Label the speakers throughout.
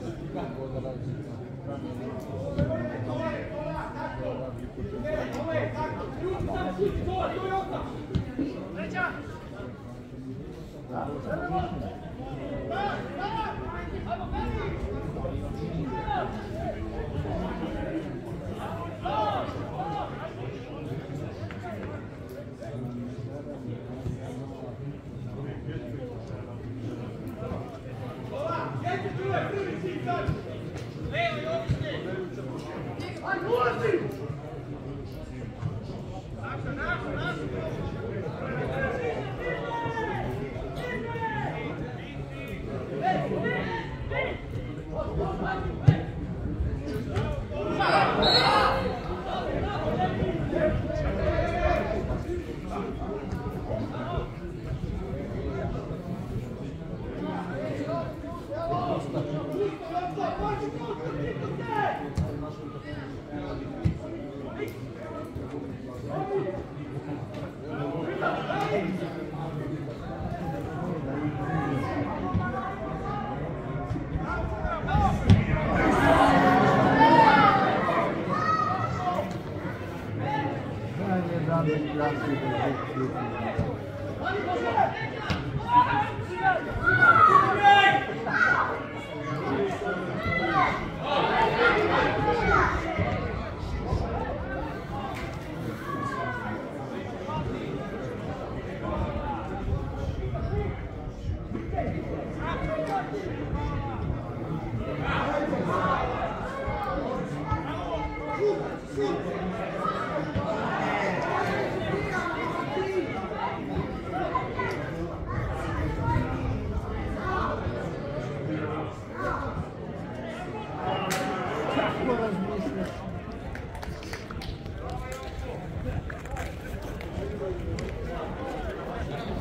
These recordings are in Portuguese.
Speaker 1: Hajmo, hajmo, hajmo, Thank you.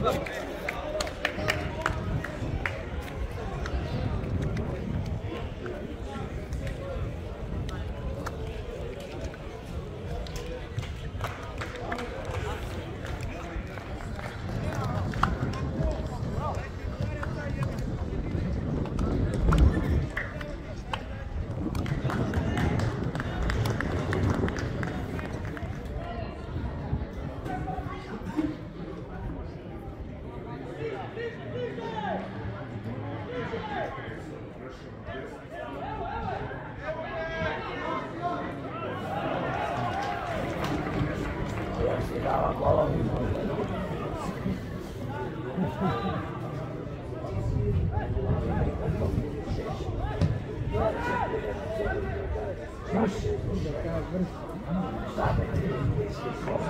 Speaker 1: Okay. Tako, sola, pusti sola.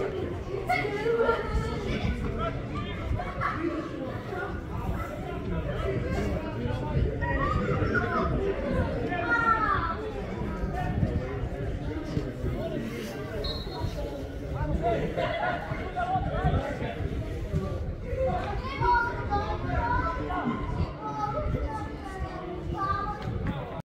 Speaker 2: Thank you.